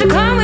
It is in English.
to come